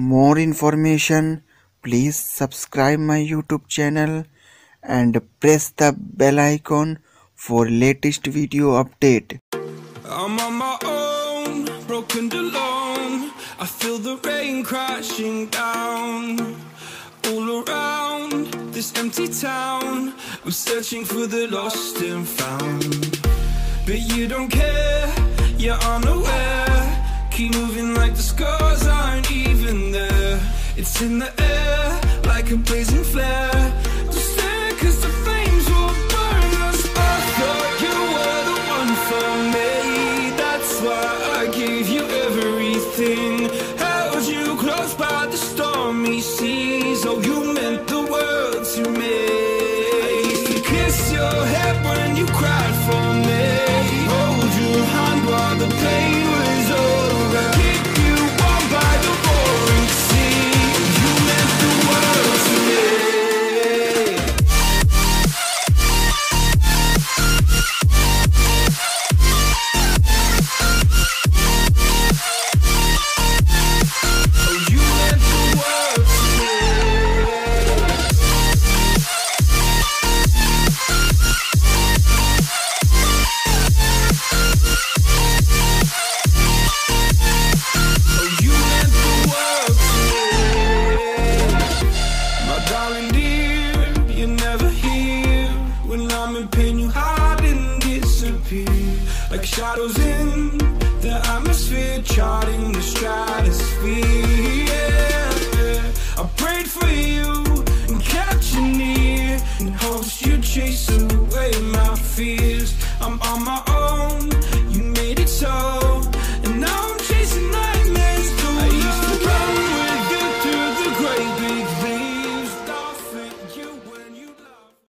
more information please subscribe my youtube channel and press the bell icon for latest video update I'm on my own, broken alone. I feel the rain crashing down all around this empty town. I'm searching for the lost and found, but you don't care. You're unaware. Keep moving like the scars. It's in the air like a blazing flare. The flames will burn us. I thought you were the one for me. That's why I gave you everything. Held you close by the stormy seas. Oh, you shadows in the atmosphere, charting the stratosphere. Yeah. I prayed for you and kept you near, in hopes you chase away my fears.